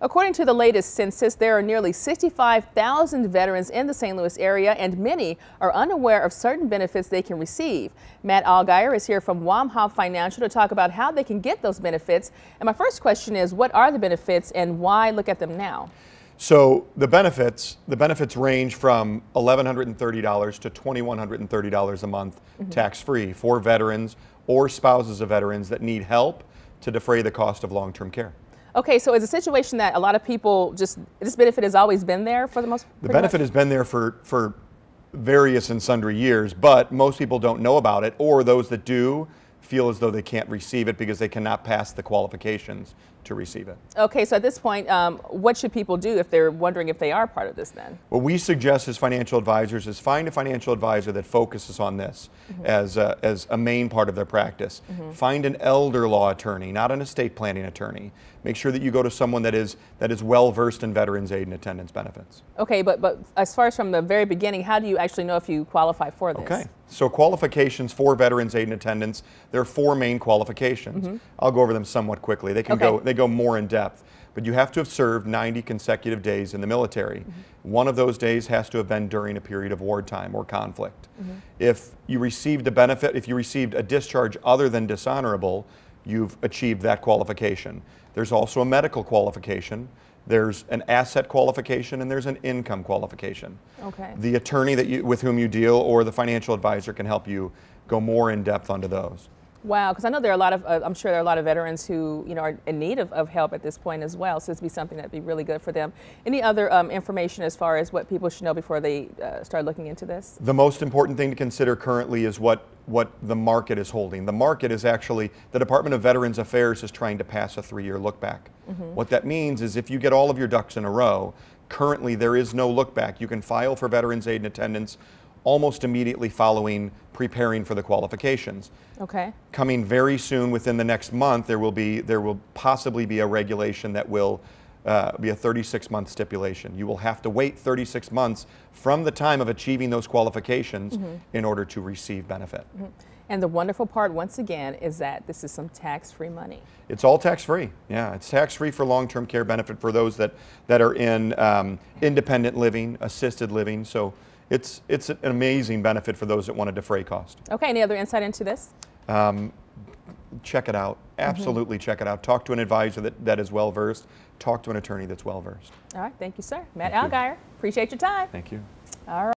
According to the latest census, there are nearly 65,000 veterans in the St. Louis area, and many are unaware of certain benefits they can receive. Matt Allgaier is here from Womhop Financial to talk about how they can get those benefits. And my first question is, what are the benefits and why look at them now? So the benefits, the benefits range from $1,130 to $2,130 a month mm -hmm. tax-free for veterans or spouses of veterans that need help to defray the cost of long-term care. Okay, so it's a situation that a lot of people just, this benefit has always been there for the most part? The benefit much? has been there for, for various and sundry years, but most people don't know about it, or those that do feel as though they can't receive it because they cannot pass the qualifications to receive it. Okay, so at this point, um, what should people do if they're wondering if they are part of this then? What we suggest as financial advisors is find a financial advisor that focuses on this mm -hmm. as, a, as a main part of their practice. Mm -hmm. Find an elder law attorney, not an estate planning attorney. Make sure that you go to someone that is, that is well versed in veterans aid and attendance benefits. Okay, but, but as far as from the very beginning, how do you actually know if you qualify for this? Okay, so qualifications for veterans aid and attendance, there are four main qualifications. Mm -hmm. I'll go over them somewhat quickly. They can okay. go, they go more in depth. But you have to have served 90 consecutive days in the military. Mm -hmm. One of those days has to have been during a period of wartime or conflict. Mm -hmm. If you received a benefit, if you received a discharge other than dishonorable, you've achieved that qualification. There's also a medical qualification. There's an asset qualification and there's an income qualification. Okay. The attorney that you, with whom you deal or the financial advisor can help you go more in depth onto those. Wow, because I know there are a lot of, uh, I'm sure there are a lot of veterans who, you know, are in need of, of help at this point as well. So this would be something that'd be really good for them. Any other um, information as far as what people should know before they uh, start looking into this? The most important thing to consider currently is what what the market is holding. The market is actually, the Department of Veterans Affairs is trying to pass a three-year look back. Mm -hmm. What that means is if you get all of your ducks in a row, currently there is no look back. You can file for Veterans Aid and Attendance almost immediately following preparing for the qualifications. Okay. Coming very soon, within the next month, there will be there will possibly be a regulation that will uh, be a 36 month stipulation. You will have to wait 36 months from the time of achieving those qualifications mm -hmm. in order to receive benefit. Mm -hmm. And the wonderful part, once again, is that this is some tax-free money. It's all tax-free. Yeah, it's tax-free for long-term care benefit for those that that are in um, independent living, assisted living. So it's, it's an amazing benefit for those that want to defray cost. Okay, any other insight into this? Um, check it out. Mm-hmm. Absolutely mm -hmm. check it out. Talk to an advisor that, that is well versed. Talk to an attorney that's well versed. All right, thank you, sir. Matt Allgaier, appreciate your time. Thank you. All right.